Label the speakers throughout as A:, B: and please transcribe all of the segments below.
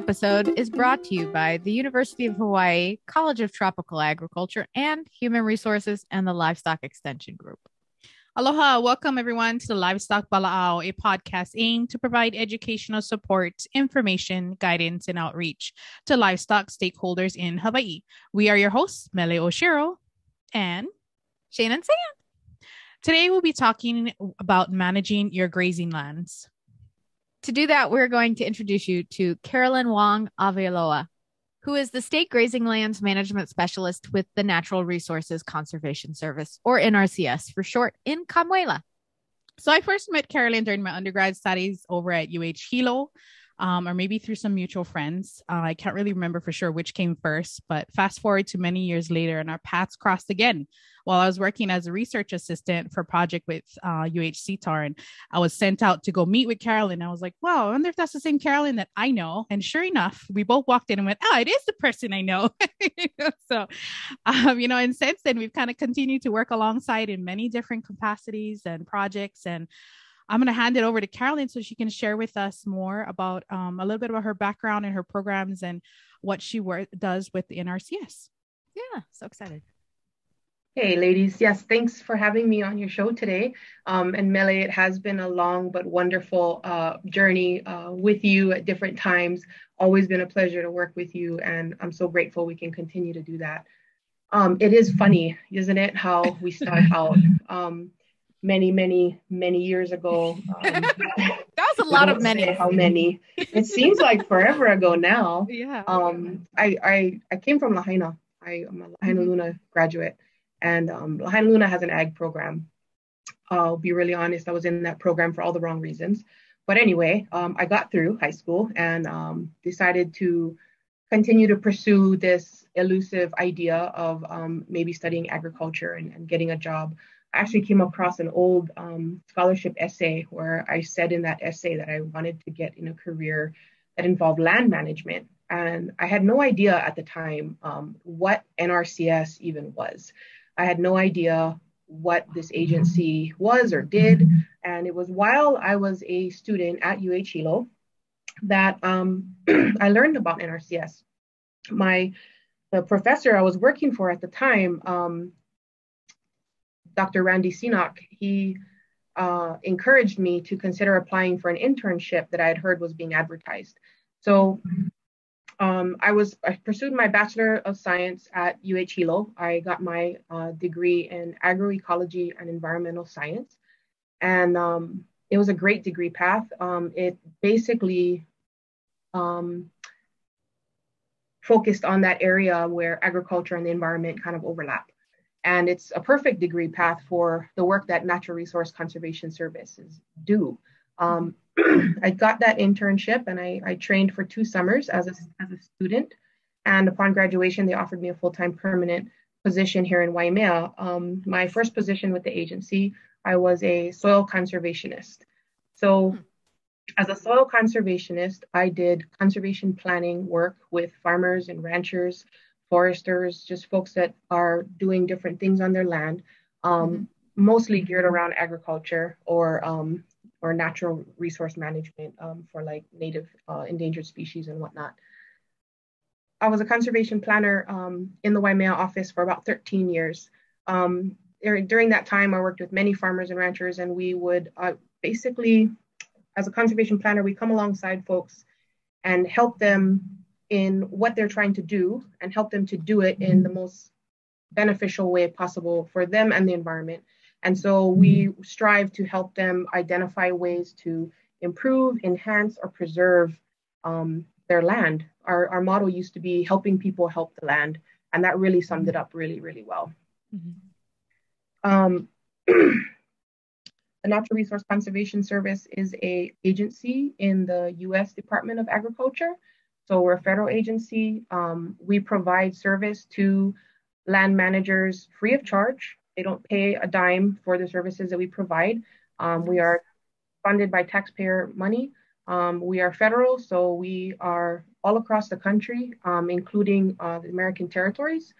A: Episode is brought to you by the University of Hawaii College of Tropical Agriculture and Human Resources and the Livestock Extension Group.
B: Aloha, welcome everyone to the Livestock Wala'au, a podcast aimed to provide educational support, information, guidance, and outreach to livestock stakeholders in Hawaii. We are your hosts, Mele Oshiro and
A: Shannon Sand.
B: Today we'll be talking about managing your grazing lands.
A: To do that, we're going to introduce you to Carolyn Wong Auweloa, who is the State Grazing Lands Management Specialist with the Natural Resources Conservation Service, or NRCS for short, in Kamuela.
B: So I first met Carolyn during my undergrad studies over at UH Hilo um, or maybe through some mutual friends. Uh, I can't really remember for sure which came first, but fast forward to many years later, and our paths crossed again while I was working as a research assistant for project with uh, UHCTAR. And I was sent out to go meet with Carolyn. I was like, wow, I wonder if that's the same Carolyn that I know. And sure enough, we both walked in and went, oh, it is the person I know. so, um, you know, and since then, we've kind of continued to work alongside in many different capacities and projects. And I'm going to hand it over to Carolyn so she can share with us more about um, a little bit about her background and her programs and what she work, does with the NRCS.
A: Yeah, so excited.
C: Hey, ladies. Yes, thanks for having me on your show today. Um, and Mele, it has been a long but wonderful uh, journey uh, with you at different times. Always been a pleasure to work with you, and I'm so grateful we can continue to do that. Um, it is funny, isn't it, how we start out? Um, many, many, many years ago. Um,
A: that was a lot of many.
C: How many? It seems like forever ago now.
A: Yeah.
C: Um, I, I, I came from Lahaina. I, am a Lahaina mm-hmm. Luna graduate, and um, Lahainaluna has an ag program. I'll be really honest, I was in that program for all the wrong reasons. But anyway, um, I got through high school and um, decided to continue to pursue this elusive idea of um, maybe studying agriculture and, and getting a job actually came across an old um, scholarship essay where I said in that essay that I wanted to get in a career that involved land management. And I had no idea at the time um, what NRCS even was. I had no idea what this agency was or did. And it was while I was a student at UH Hilo that um, I learned about NRCS. My the professor I was working for at the time um, Dr. Randy Senock, he uh, encouraged me to consider applying for an internship that I had heard was being advertised. So um, I was I pursued my Bachelor of Science at UH Hilo. I got my uh, degree in agroecology and environmental science, and um, it was a great degree path. Um, it basically um, focused on that area where agriculture and the environment kind of overlap. And it's a perfect degree path for the work that Natural Resource Conservation Services do. Um, I got that internship and I, I, trained for two summers as a, as a student. And upon graduation, they offered me a full time permanent position here in Waimea. Um, my first position with the agency, I was a soil conservationist. So, as a soil conservationist, I did conservation planning work with farmers and ranchers foresters, just folks that are doing different things on their land, um, mm-hmm. mostly geared around agriculture or um, or natural resource management um, for like native uh, endangered species and whatnot. I was a conservation planner um, in the Waimea office for about 13 years. Um, during that time, I worked with many farmers and ranchers, and we would uh, basically, as a conservation planner, we come alongside folks and help them in what they're trying to do and help them to do it in the most beneficial way possible for them and the environment. And so we strive to help them identify ways to improve, enhance, or preserve um, their land. Our, our motto used to be helping people help the land, and that really summed it up really, really well. Mm-hmm. Um, the Natural Resource Conservation Service is a agency in the U.S. Department of Agriculture. So we're a federal agency. Um, we provide service to land managers free of charge. They don't pay a dime for the services that we provide. Um, we are funded by taxpayer money. Um, we are federal, so we are all across the country, um, including uh, the American territories.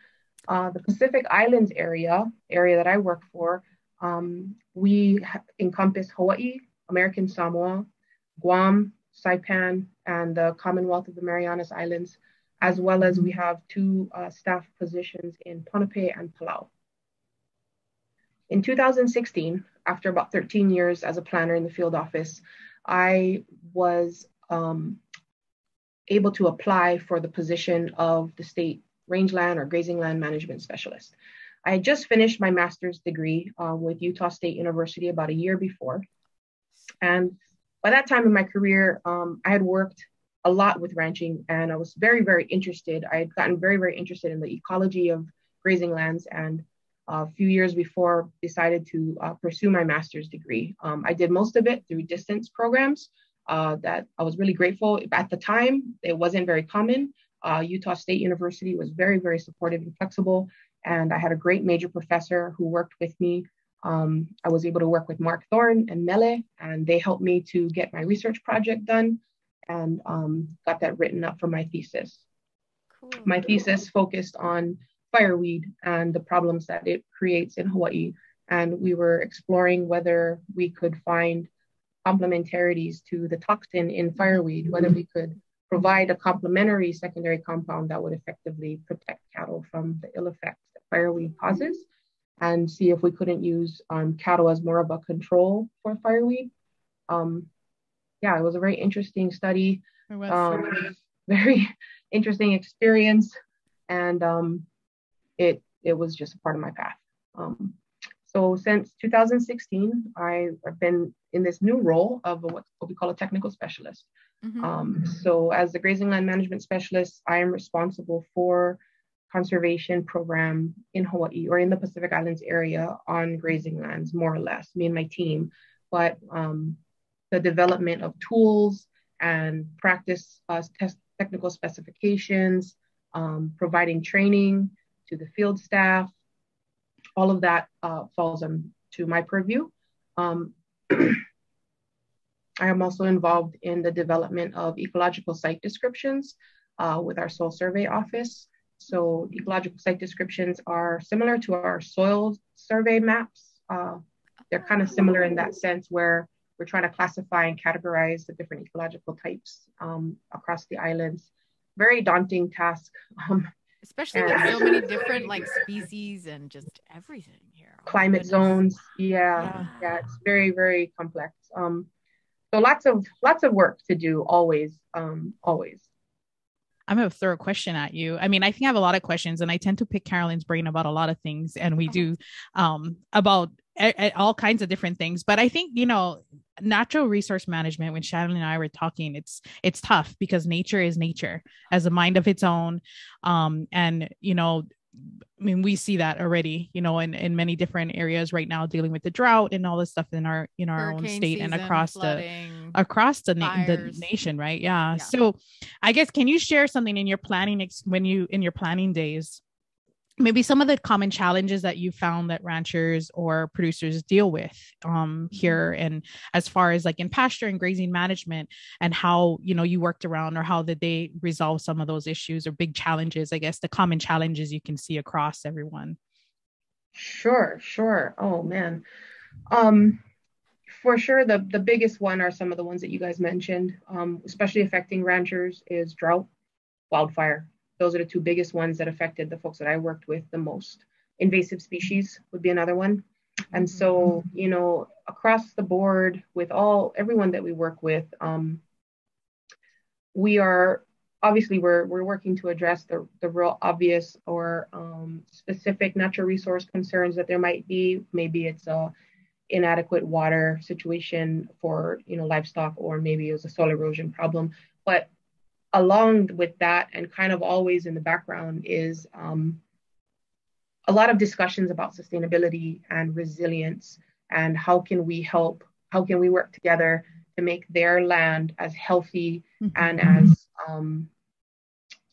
C: Uh, the Pacific Islands area, area that I work for, um, we encompass Hawaii, American Samoa, Guam, Saipan, and the Commonwealth of the Marianas Islands, as well as we have two uh, staff positions in Ponape and Palau. In 2016, after about 13 years as a planner in the field office, I was um, able to apply for the position of the state rangeland or grazing land management specialist. I had just finished my master's degree uh, with Utah State University about a year before. And by that time in my career, um, I had worked a lot with ranching and I was very, very interested. I had gotten very, very interested in the ecology of grazing lands and a few years before decided to uh, pursue my master's degree. Um, I did most of it through distance programs uh, that I was really grateful. At the time, it wasn't very common. Uh, Utah State University was very, very supportive and flexible. And I had a great major professor who worked with me. Um, I was able to work with Mark Thorne and Mele, and they helped me to get my research project done and um, got that written up for my thesis. Cool. My thesis focused on fireweed and the problems that it creates in Hawaii. And we were exploring whether we could find complementarities to the toxin in fireweed, whether we could provide a complementary secondary compound that would effectively protect cattle from the ill effects that fireweed causes, and see if we couldn't use um, cattle as more of a control for fireweed. Um, yeah, it was a very interesting study. Um, very interesting experience, and um, it it was just a part of my path. Um, so since 2016, I've been in this new role of what, what we call a technical specialist. Mm-hmm. Um, so as the grazing land management specialist, I am responsible for conservation program in Hawaii or in the Pacific Islands area on grazing lands, more or less, me and my team. But um, the development of tools and practice uh, test technical specifications, um, providing training to the field staff, all of that uh, falls into my purview. Um, I am also involved in the development of ecological site descriptions uh, with our soil survey office. So ecological site descriptions are similar to our soil survey maps. Uh, they're kind of similar in that sense where we're trying to classify and categorize the different ecological types um, across the islands. Very daunting task. Um,
A: especially with so many different like species and just everything here
C: oh, climate zones yeah, yeah, yeah it's very very complex um so lots of lots of work to do always um always
B: I'm gonna throw a question at you. I mean, I think I have a lot of questions, and I tend to pick Carolyn's brain about a lot of things, and we do um, about a- all kinds of different things. But I think you know, natural resource management. When Shannon and I were talking, it's it's tough because nature is nature, has a mind of its own, um, and you know, I mean, we see that already, you know, in, in many different areas right now, dealing with the drought and all this stuff in our in our Hurricane own state season, and across flooding, the across the, na- the nation, right? Yeah. yeah. So, I guess can you share something in your planning ex- when you in your planning days maybe some of the common challenges that you found that ranchers or producers deal with um, here mm-hmm. and as far as like in pasture and grazing management and how you know you worked around or how did they resolve some of those issues or big challenges i guess the common challenges you can see across everyone
C: sure sure oh man um for sure the the biggest one are some of the ones that you guys mentioned um, especially affecting ranchers is drought wildfire those are the two biggest ones that affected the folks that I worked with the most. Invasive species would be another one. And so, you know, across the board with all everyone that we work with, um, we are obviously we're we're working to address the the real obvious or um, specific natural resource concerns that there might be. Maybe it's a inadequate water situation for you know livestock, or maybe it was a soil erosion problem. But along with that and kind of always in the background is um, a lot of discussions about sustainability and resilience and how can we help how can we work together to make their land as healthy mm-hmm. and as um,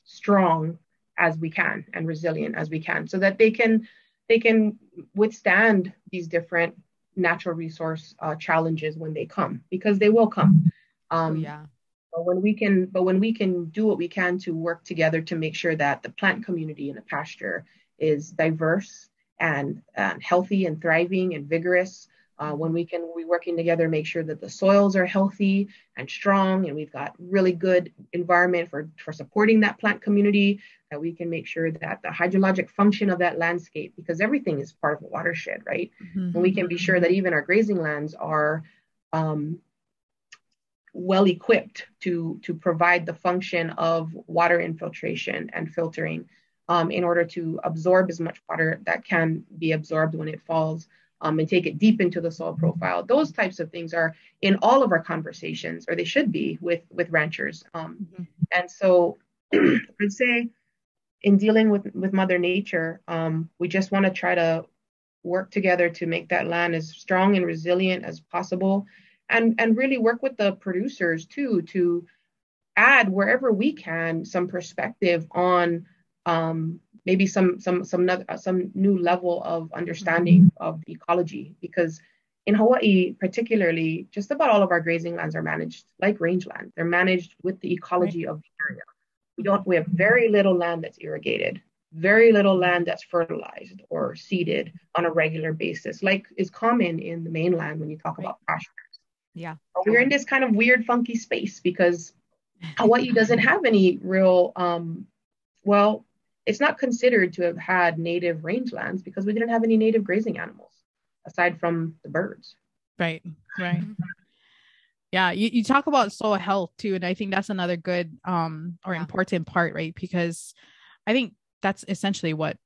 C: strong as we can and resilient as we can so that they can they can withstand these different natural resource uh, challenges when they come because they will come.
A: Oh, um, oh, yeah.
C: but when we can, but when we can do what we can to work together to make sure that the plant community in the pasture is diverse and, and healthy and thriving and vigorous, Uh, when we can we working together make sure that the soils are healthy and strong and we've got really good environment for for supporting that plant community that we can make sure that the hydrologic function of that landscape because everything is part of a watershed right mm-hmm. and we can be sure that even our grazing lands are um, well equipped to to provide the function of water infiltration and filtering um, in order to absorb as much water that can be absorbed when it falls um, and take it deep into the soil profile. Those types of things are in all of our conversations, or they should be with with ranchers. Um, mm-hmm. And so, I'd say in dealing with with Mother Nature, um, we just want to try to work together to make that land as strong and resilient as possible, and and really work with the producers too to add wherever we can some perspective on um, maybe some some some some new level of understanding mm-hmm. of ecology because in Hawaii particularly just about all of our grazing lands are managed like rangeland they're managed with the ecology of the area we don't we have very little land that's irrigated very little land that's fertilized or seeded on a regular basis like is common in the mainland when you talk right. about pastures
A: yeah
C: but we're in this kind of weird funky space because Hawaii doesn't have any real um well it's not considered to have had native rangelands because we didn't have any native grazing animals aside from the birds.
B: Right, right. Yeah, you, you talk about soil health too, and I think that's another good um or important part, right? Because I think that's essentially what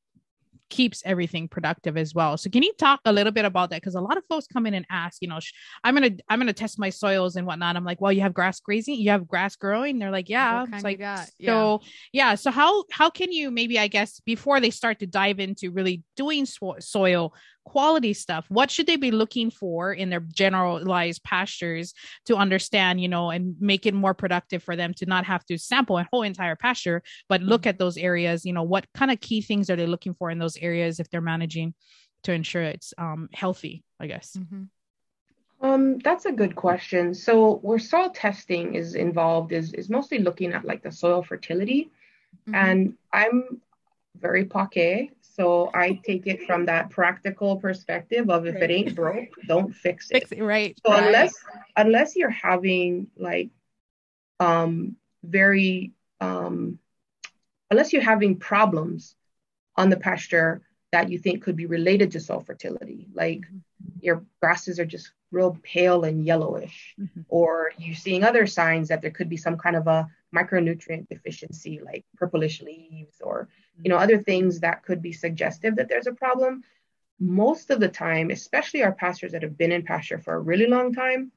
B: keeps everything productive as well. So can you talk a little bit about that? Because a lot of folks come in and ask, you know, sh- I'm gonna I'm gonna test my soils and whatnot. I'm like, well, you have grass grazing, you have grass growing. They're like, yeah. It's like, yeah. so yeah. So how how can you maybe I guess before they start to dive into really doing so- soil quality stuff what should they be looking for in their generalized pastures to understand you know and make it more productive for them to not have to sample a whole entire pasture but look mm-hmm. at those areas you know what kind of key things are they looking for in those areas if they're managing to ensure it's um, healthy i guess
C: mm-hmm. Um, that's a good question. So where soil testing is involved is is mostly looking at like the soil fertility, mm-hmm. and I'm very Pake, so I take it from that practical perspective of if right. it ain't broke, don't fix it.
B: Fix it right.
C: So
B: right.
C: unless unless you're having like um very um unless you're having problems on the pasture that you think could be related to soil fertility, like mm-hmm. your grasses are just real pale and yellowish, mm-hmm. or you're seeing other signs that there could be some kind of a micronutrient deficiency, like purplish leaves, or you know other things that could be suggestive that there's a problem. Most of the time, especially our pastures that have been in pasture for a really long time,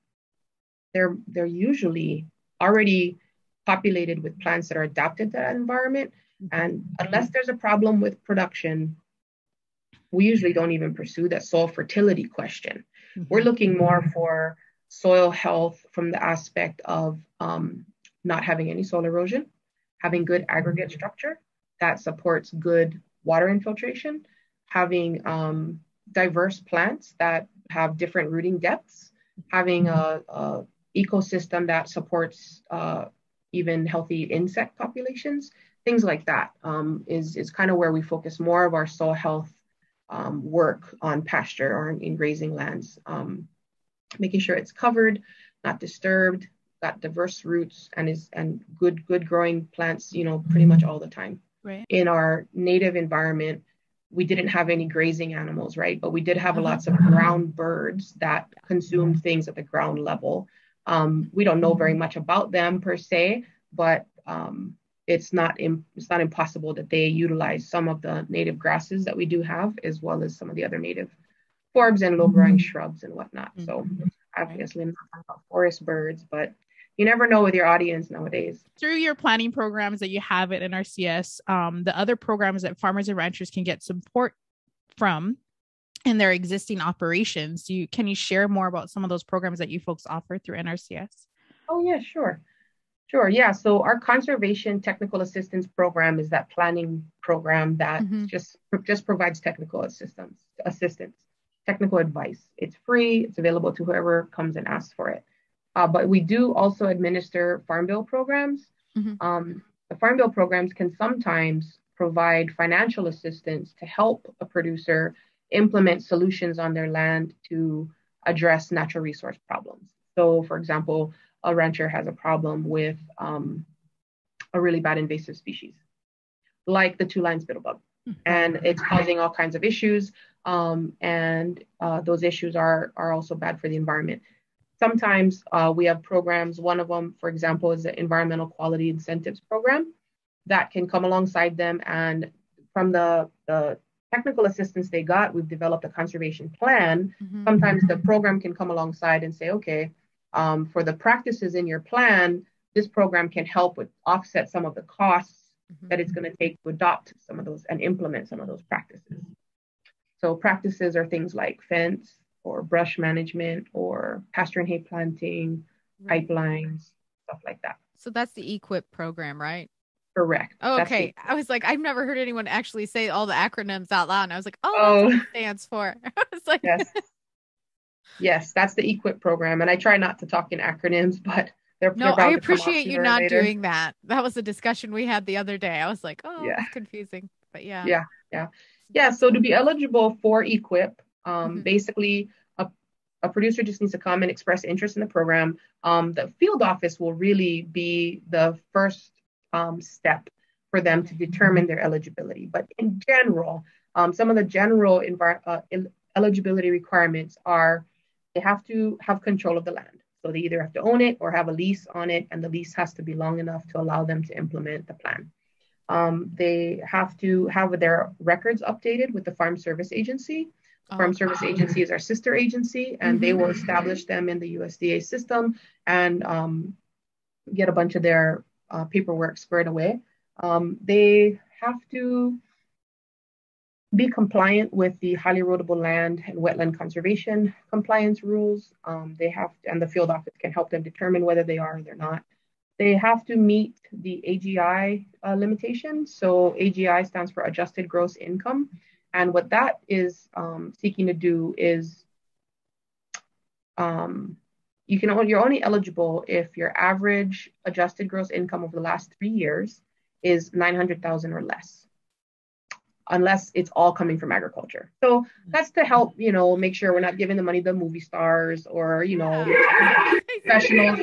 C: they're they're usually already populated with plants that are adapted to that environment. Mm-hmm. And unless there's a problem with production, we usually don't even pursue that soil fertility question. Mm-hmm. We're looking more for soil health from the aspect of um, not having any soil erosion, having good aggregate structure that supports good water infiltration, having um, diverse plants that have different rooting depths, having a, a ecosystem that supports uh, even healthy insect populations, things like that um, is is kind of where we focus more of our soil health um, work on pasture or in grazing lands, um, making sure it's covered, not disturbed, got diverse roots, and is and good good growing plants, you know, pretty much all the time.
B: Right.
C: In our native environment, we didn't have any grazing animals, right? But we did have uh-huh. lots of ground birds that consumed things at the ground level. Um, we don't know very much about them per se, but um, it's not Im- it's not impossible that they utilize some of the native grasses that we do have, as well as some of the other native forbs and low-growing mm-hmm. shrubs and whatnot. Mm-hmm. So obviously, not talking about forest birds, but you never know with your audience nowadays.
B: Through your planning programs that you have at NRCS, um, the other programs that farmers and ranchers can get support from in their existing operations, you can you share more about some of those programs that you folks offer through NRCS?
C: Oh yeah, sure. Sure. Yeah. So our conservation technical assistance program is that planning program that mm-hmm. just just provides technical assistance, assistance, technical advice. It's free. It's available to whoever comes and asks for it. Uh, but we do also administer farm bill programs. Mm-hmm. Um, the farm bill programs can sometimes provide financial assistance to help a producer implement solutions on their land to address natural resource problems. So, for example, a rancher has a problem with um, a really bad invasive species, like the two-line spittlebug, mm-hmm. and it's causing all kinds of issues. Um, and uh, those issues are are also bad for the environment. Sometimes uh, we have programs. One of them, for example, is the Environmental Quality Incentives Program that can come alongside them. And from the, the technical assistance they got, we've developed a conservation plan. Mm-hmm. Sometimes the program can come alongside and say, okay, um, for the practices in your plan, this program can help with offset some of the costs mm-hmm. that it's going to take to adopt some of those and implement some of those practices. So practices are things like fence or brush management or pasture and hay planting, right. pipelines, stuff like that.
A: So that's the EQIP program, right?
C: Correct.
A: Oh, okay. I was like, I've never heard anyone actually say all the acronyms out loud. And I was like, oh, oh. what it stands for. I was like,
C: yes. yes, that's the EQIP program. And I try not to talk in acronyms, but they're,
A: no, they're I appreciate you not later. doing that. That was a discussion we had the other day. I was like, oh, yeah. confusing. But yeah.
C: Yeah. Yeah. Yeah. So to be eligible for EQIP, um, mm-hmm. basically, a, a producer just needs to come and express interest in the program. Um, the field office will really be the first um, step for them to determine their eligibility. But in general, um, some of the general envir- uh, eligibility requirements are they have to have control of the land. So they either have to own it or have a lease on it, and the lease has to be long enough to allow them to implement the plan. Um, they have to have their records updated with the Farm Service Agency. Oh, Farm Service Agency is our sister agency, and mm-hmm. they will establish them in the USDA system and um, get a bunch of their uh, paperwork squared away. Um, they have to be compliant with the highly erodible land and wetland conservation compliance rules. Um, they have, to, and the field office can help them determine whether they are or they're not. They have to meet the AGI uh, limitation. So AGI stands for adjusted gross income. And what that is um, seeking to do is um, you can only, you're only eligible if your average adjusted gross income over the last three years is 900,000 or less, unless it's all coming from agriculture. So that's to help, you know, make sure we're not giving the money to movie stars or, you know, yeah. professional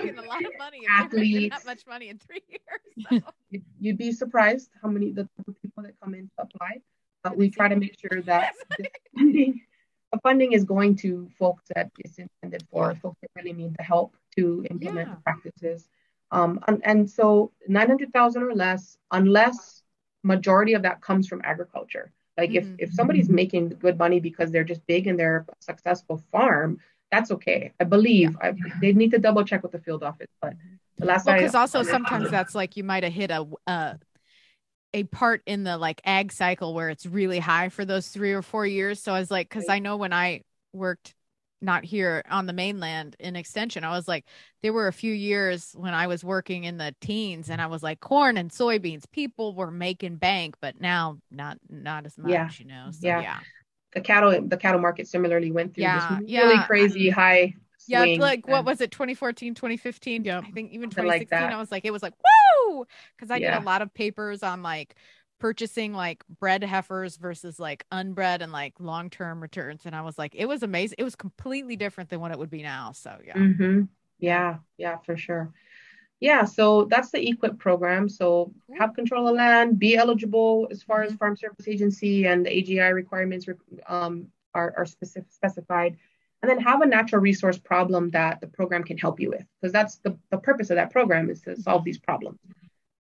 C: athletes.
A: Not much money in three years.
C: So. You'd be surprised how many the people that come in to apply. But we try to make sure that funding funding is going to folks that it's intended for, folks that really need the help to implement yeah. the practices. Um, and, and so 900,000 or less, unless majority of that comes from agriculture. Like mm-hmm. if, if somebody's making good money because they're just big and they're a successful farm, that's okay. I believe I, they need to double check with the field office, but the last
A: well, because also sometimes that's like you might have hit a, a a part in the like ag cycle where it's really high for those three or four years. So I was like, because I know when I worked not here on the mainland in extension, I was like, there were a few years when I was working in the teens and I was like corn and soybeans, people were making bank, but now not not as much,
C: yeah.
A: you know.
C: So, yeah. yeah. The cattle the cattle market similarly went through yeah, this really yeah. crazy high
A: yeah like what was it 2014 2015 yeah i think even 2016 like i was like it was like woo! Because i yeah. did a lot of papers on like purchasing like bred heifers versus like unbred and like long-term returns and i was like it was amazing it was completely different than what it would be now so yeah.
C: Mm-hmm. yeah yeah for sure. Yeah so that's the EQIP program so have control of land be eligible as far as mm-hmm. farm service agency and the agi requirements um, are, are specific, specified and then have a natural resource problem that the program can help you with because that's the, the purpose of that program is to solve these problems.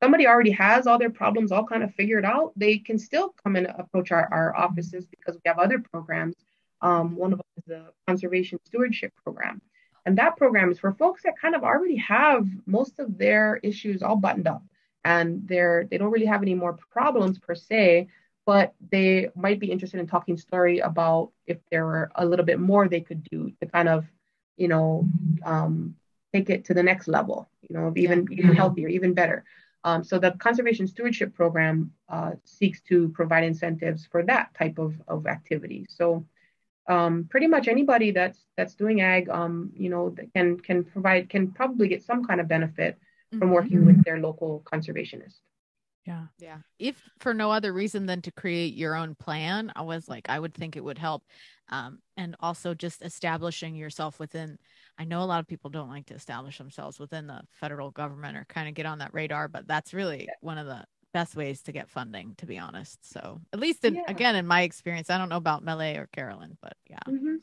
C: Somebody already has all their problems all kind of figured out they can still come and approach our, our offices because we have other programs. Um, one of them is the conservation stewardship program. And that program is for folks that kind of already have most of their issues all buttoned up and they're they don't really have any more problems per se but they might be interested in talking story about if there were a little bit more they could do to kind of, you know, um, take it to the next level, you know, even yeah. even healthier, even better. Um, so the conservation stewardship program uh, seeks to provide incentives for that type of, of activity. So um, pretty much anybody that's that's doing ag, um, you know, can can provide can probably get some kind of benefit from mm-hmm. working with their local conservationist.
A: Yeah. Yeah. If for no other reason than to create your own plan, I was like, I would think it would help um, and also just establishing yourself within i know a lot of people don't like to establish themselves within the federal government or kind of get on that radar but that's really yeah. one of the best ways to get funding to be honest so at least in, yeah. again in my experience i don't know about Mele or carolyn but yeah mm-hmm.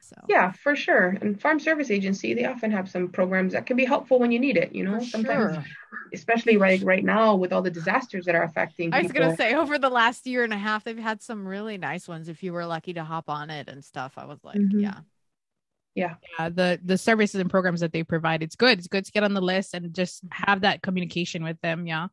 C: So yeah, for sure. And Farm Service Agency, they often have some programs that can be helpful when you need it. You know, for sometimes, sure. especially right right now with all the disasters that are affecting.
A: I was gonna say over the last year and a half, they've had some really nice ones. If you were lucky to hop on it and stuff, I was like, mm-hmm. yeah,
C: yeah.
B: Yeah the the services and programs that they provide it's good. It's good to get on the list and just have that communication with them yeah.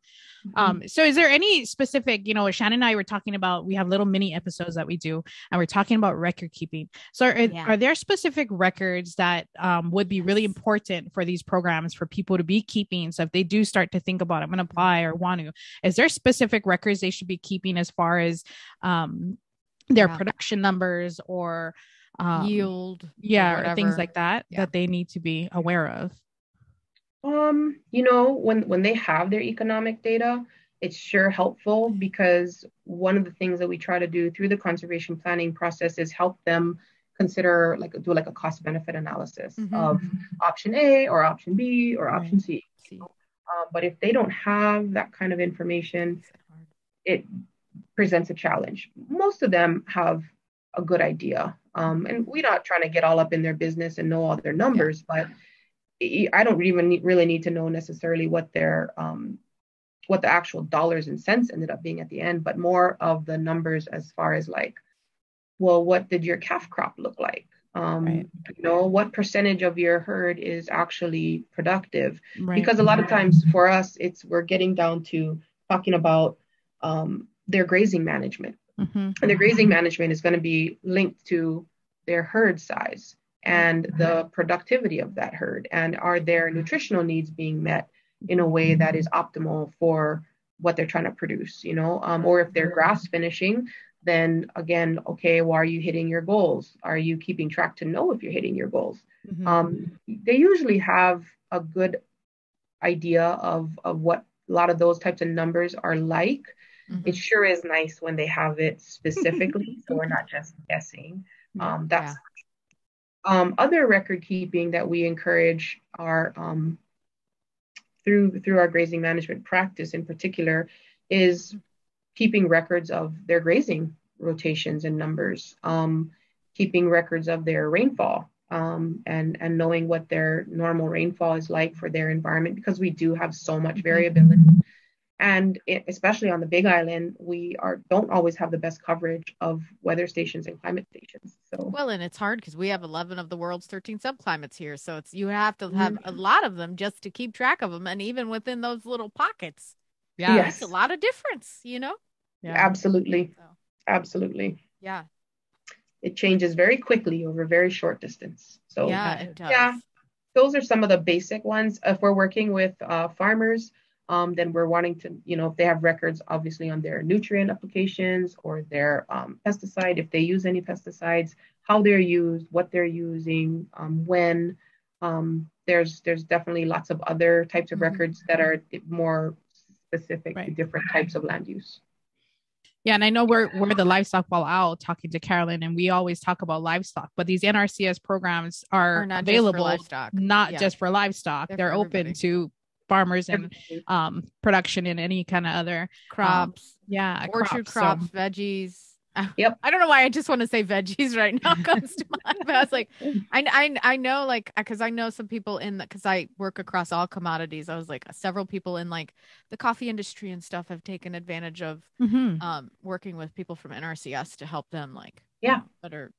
B: Mm-hmm. um so is there any specific you know shannon and i were talking about we have little mini episodes that we do and we're talking about record keeping. So are, yeah. are there specific records that um, would be really important for these programs for people to be keeping? So if they do start to think about i'm going to apply or want to is there specific records they should be keeping as far as um their yeah. production numbers or
A: um, yield
B: yeah or, things like that yeah. that they need to be aware of
C: um you know when when they have their economic data it's sure helpful because one of the things that we try to do through the conservation planning process is help them consider like do like a cost benefit analysis mm-hmm. of option A or option B or option right. C. Uh, but if they don't have that kind of information, it presents a challenge. Most of them have a good idea. Um, and we're not trying to get all up in their business and know all their numbers, but I don't even need, really need to know necessarily what their um, what the actual dollars and cents ended up being at the end, but more of the numbers as far as like, well, what did your calf crop look like? Um, right. You know, what percentage of your herd is actually productive? Right. Because a lot of times for us, it's we're getting down to talking about um, their grazing management. Mm-hmm. And the grazing management is going to be linked to their herd size and the productivity of that herd. And are their nutritional needs being met in a way that is optimal for what they're trying to produce, you know? Um, or if they're grass finishing, then again, okay, well, are you hitting your goals? Are you keeping track to know if you're hitting your goals? Mm-hmm. Um, they usually have a good idea of, of what a lot of those types of numbers are like. Mm-hmm. It sure is nice when they have it specifically, so we're not just guessing. Um, that's yeah. um, other record keeping that we encourage are um, through through our grazing management practice in particular is keeping records of their grazing rotations and numbers, um, keeping records of their rainfall. Um, and and knowing what their normal rainfall is like for their environment because we do have so much mm-hmm. variability and it, especially on the big island we are don't always have the best coverage of weather stations and climate stations so.
A: Well and it's hard because we have 11 of the world's 13 subclimates here so it's you have to have mm-hmm. a lot of them just to keep track of them and even within those little pockets. Yeah. Yes. it's a lot of difference you know?
C: Yeah. Absolutely. So. absolutely.
A: Yeah.
C: It changes very quickly over a very short distance so.
A: Yeah it does.
C: yeah. Those are some of the basic ones if we're working with uh, farmers um, then we're wanting to, you know, if they have records, obviously on their nutrient applications or their um, pesticide, if they use any pesticides, how they're used, what they're using, um, when. Um, there's there's definitely lots of other types of mm-hmm. records that are more specific right. to different types of land use.
B: Yeah, and I know we're we're the livestock Wala'au talking to Carolyn, and we always talk about livestock, but these NRCS programs are, are available just not yeah. just for livestock. They're, They're open to farmers and um, production in any kind of other um,
A: crops.
B: Um, yeah,
A: orchard crops, crops so. veggies.
C: Yep.
A: I don't know why I just want to say veggies right now comes to mind, but I was like, I, I, I know like because I know some people in the because I work across all commodities. I was like several people in like the coffee industry and stuff have taken advantage of mm-hmm. um, working with people from NRCS to help them like
C: yeah
A: better.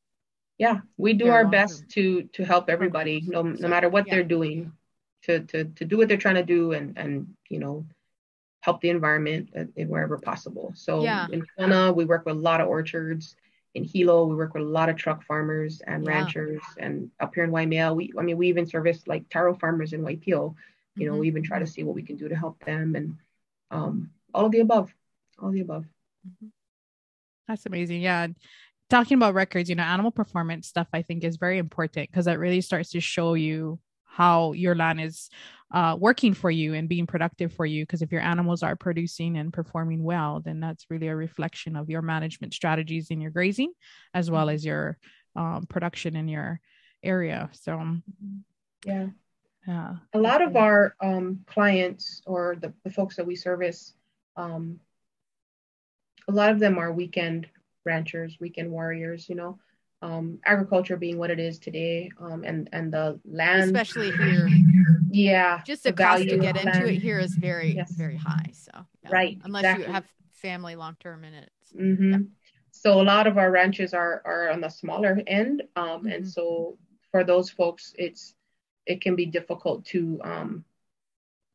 C: Yeah, we do our best to to help everybody, no no matter what yeah. they're doing to to to do what they're trying to do and and you know help the environment wherever possible. So
A: yeah.
C: in Kona, we work with a lot of orchards. In Hilo, we work with a lot of truck farmers and yeah. ranchers. And up here in Waimea, we I mean we even service like taro farmers in Waipio. You mm-hmm. know, we even try to see what we can do to help them and um, all of the above, all of the above.
B: Mm-hmm. That's amazing. Yeah. Talking about records, you know, animal performance stuff, I think is very important because that really starts to show you how your land is uh, working for you and being productive for you. Because if your animals are producing and performing well, then that's really a reflection of your management strategies in your grazing, as well as your um, production in your area. So,
C: yeah. Yeah. A lot of our um, clients or the, the folks that we service, um, a lot of them are weekend ranchers, weekend warriors, you know um, agriculture being what it is today, um, and and the land,
A: especially here,
C: yeah,
A: just the, the cost to get into land. it here is very yes. very high. So
C: yeah. right,
A: unless exactly. you have family long term in it.
C: Mm-hmm. Yeah. So a lot of our ranches are are on the smaller end, um, mm-hmm. and so for those folks, it's it can be difficult to um,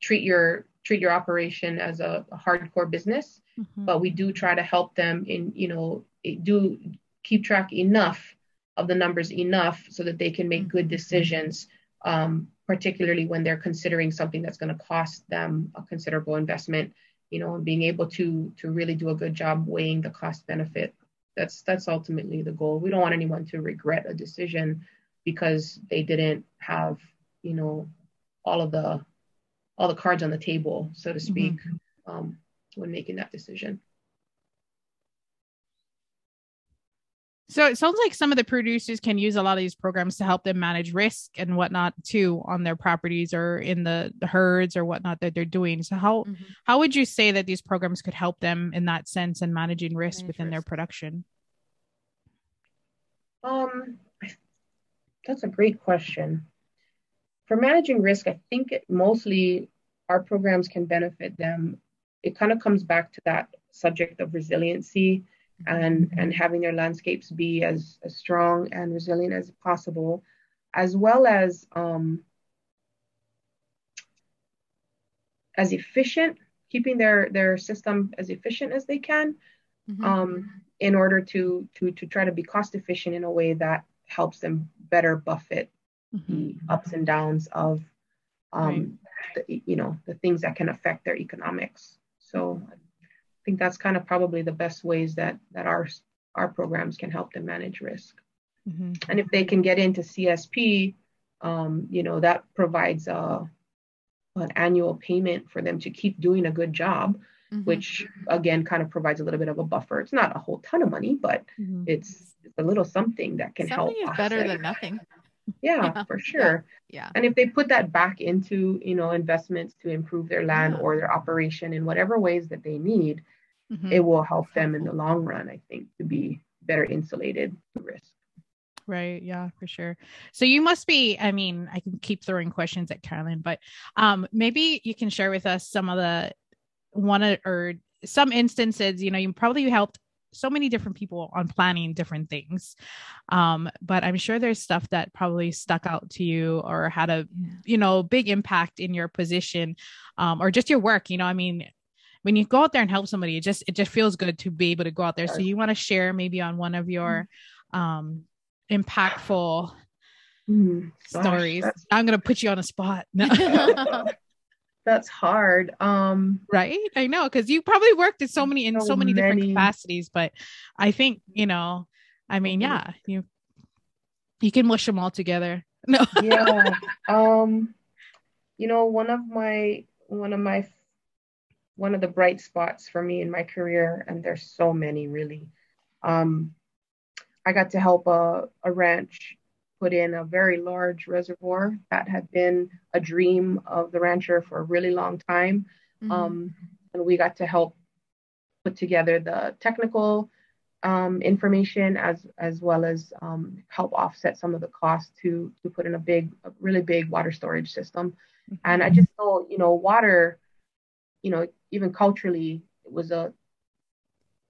C: treat your treat your operation as a, a hardcore business. Mm-hmm. But we do try to help them in you know do keep track enough of the numbers enough so that they can make good mm-hmm. decisions, um, particularly when they're considering something that's going to cost them a considerable investment. You know, and being able to to really do a good job weighing the cost benefit. That's that's ultimately the goal. We don't want anyone to regret a decision because they didn't have you know all of the all the cards on the table, so to speak, mm-hmm. um, when making that decision.
B: So it sounds like some of the producers can use a lot of these programs to help them manage risk and whatnot too on their properties or in the, the herds or whatnot that they're doing. So how mm-hmm. how would you say that these programs could help them in that sense and managing risk manage within risk. their production?
C: Um, that's a great question. For managing risk, I think it mostly our programs can benefit them. It kind of comes back to that subject of resiliency and and having their landscapes be as, as strong and resilient as possible, as well as um, as efficient, keeping their their system as efficient as they can, mm-hmm. um, in order to to to try to be cost efficient in a way that helps them better buffet mm-hmm. the ups and downs of um, right. the, you know the things that can affect their economics. So think that's kind of probably the best ways that that our our programs can help them manage risk. Mm-hmm. And if they can get into CSP, um, you know that provides a an annual payment for them to keep doing a good job, mm-hmm. which again kind of provides a little bit of a buffer. It's not a whole ton of money, but mm-hmm. it's, it's a little something that can
A: something
C: help.
A: Is better than nothing.
C: Yeah, yeah, for sure.
A: Yeah.
C: And if they put that back into, you know, investments to improve their land yeah. or their operation in whatever ways that they need, mm-hmm. it will help them in the long run, I think, to be better insulated to risk.
B: Right. Yeah, for sure. So you must be, I mean, I can keep throwing questions at Carolyn, but um maybe you can share with us some of the one or some instances, you know, you probably helped so many different people on planning different things um, but i'm sure there's stuff that probably stuck out to you or had a you know big impact in your position um, or just your work you know i mean when you go out there and help somebody, it just it just feels good to be able to go out there. So you want to share maybe on one of your um impactful mm, stories. Gosh, I'm gonna put you on a spot. No.
C: that's hard. Um
B: right? I know because you probably worked in so many in so, so many, many, different capacities, but I think, you know, I mean, mm-hmm. yeah, you you can mush them all together. No.
C: yeah. Um you know, one of my one of my one of the bright spots for me in my career, and there's so many really. Um, I got to help a, a ranch put in a very large reservoir that had been a dream of the rancher for a really long time. Mm-hmm. Um, and we got to help put together the technical um, information as as well as um, help offset some of the costs to to put in a big, a really big water storage system. Mm-hmm. And I just know, you know, water, you know, even culturally, it was a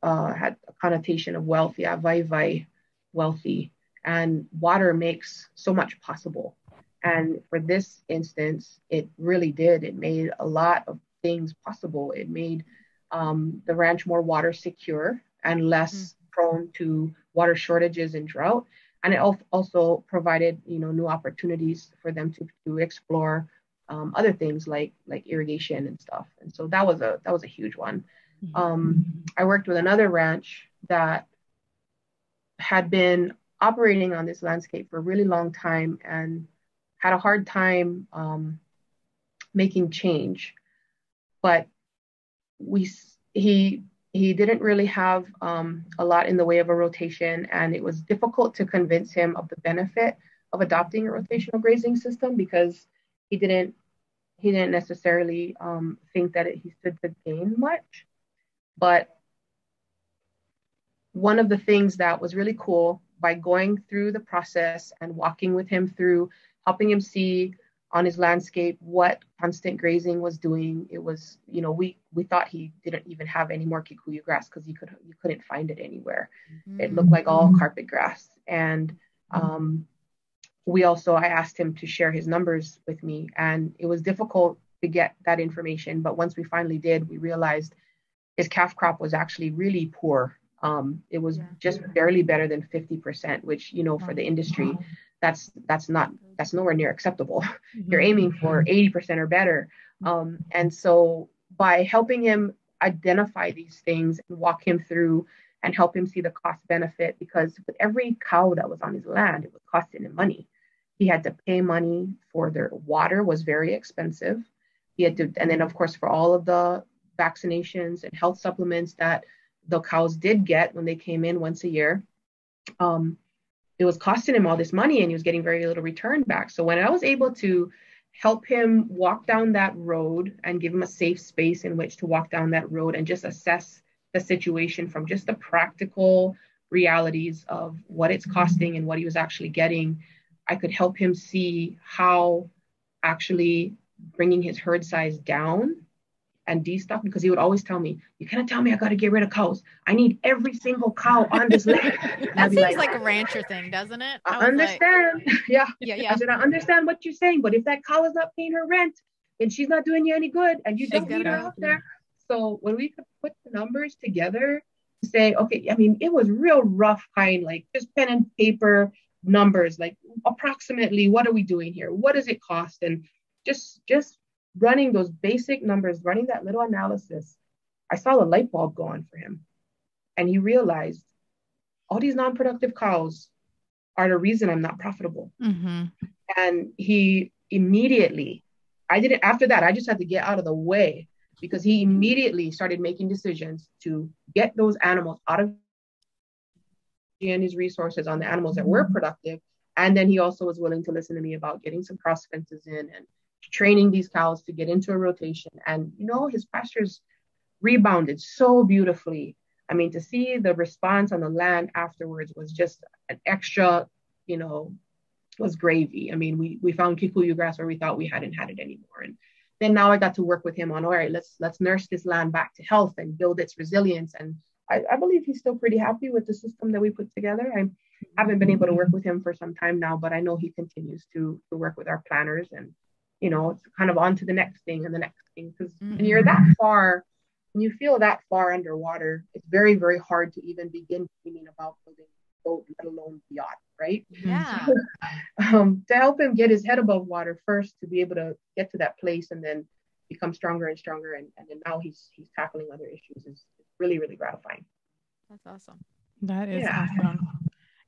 C: uh, had a connotation of wealth. Yeah, vai vai, wealthy, and water makes so much possible. And for this instance, it really did. It made a lot of things possible. It made um, the ranch more water secure and less mm-hmm. prone to water shortages and drought. And it also provided, you know, new opportunities for them to, to explore um, other things like like irrigation and stuff. And so that was a that was a huge one. Mm-hmm. Um, I worked with another ranch that had been operating on this landscape for a really long time and had a hard time um, making change. But we he he didn't really have um, a lot in the way of a rotation, and it was difficult to convince him of the benefit of adopting a rotational grazing system because he didn't he didn't necessarily um, think that it, he stood to gain much. But one of the things that was really cool by going through the process and walking with him through, helping him see on his landscape what constant grazing was doing. It was, you know, we we thought he didn't even have any more kikuyu grass because you could you couldn't find it anywhere. Mm-hmm. It looked like all carpet grass, and um, we also I asked him to share his numbers with me, and it was difficult to get that information. But once we finally did, we realized his calf crop was actually really poor. Um, it was yeah. just barely better than 50%, which you know for the industry, that's that's not that's nowhere near acceptable. Mm-hmm. You're aiming for 80% or better. Um, and so by helping him identify these things and walk him through and help him see the cost benefit because with every cow that was on his land, it was costing him money. He had to pay money for their water was very expensive. He had to, and then of course for all of the vaccinations and health supplements that the cows did get when they came in once a year. Um, it was costing him all this money and he was getting very little return back. So when I was able to help him walk down that road and give him a safe space in which to walk down that road and just assess the situation from just the practical realities of what it's costing and what he was actually getting I could help him see how actually bringing his herd size down and destock because he would always tell me, "You cannot tell me I got to get rid of cows. I need every single cow on this land."
A: that seems like, like, a rancher thing, doesn't it?
C: I, I understand. Like, yeah.
A: Yeah, yeah.
C: I said, I understand what you're saying, but if that cow is not paying her rent and she's not doing you any good, and you don't need her out there, so when we could put the numbers together, to say, okay, I mean, it was real rough kind, like just pen and paper numbers like approximately what are we doing here what does it cost and just just running those basic numbers running that little analysis i saw a light bulb go on for him and he realized all these non-productive cows are the reason i'm not profitable mm-hmm. and he immediately i didn't after that i just had to get out of the way because he immediately started making decisions to get those animals out of and his resources on the animals that were productive. And then he also was willing to listen to me about getting some cross fences in and training these cows to get into a rotation. And, you know, his pastures rebounded so beautifully. I mean, to see the response on the land afterwards was just an extra, you know, was gravy. I mean, we we found kikuyu grass where we thought we hadn't had it anymore. And then now I got to work with him on all right, let's let's nurse this land back to health and build its resilience and I, I believe he's still pretty happy with the system that we put together. I haven't been able to work with him for some time now, but I know he continues to to work with our planners and you know it's kind of on to the next thing and the next thing because mm-hmm. when you're that far when you feel that far underwater it's very very hard to even begin dreaming about building a boat let alone yacht right
A: yeah
C: so, um, to help him get his head above water first to be able to get to that place and then become stronger and stronger and, and then now he's he's tackling other issues is, really, really gratifying.
A: That's awesome.
B: That is yeah. awesome.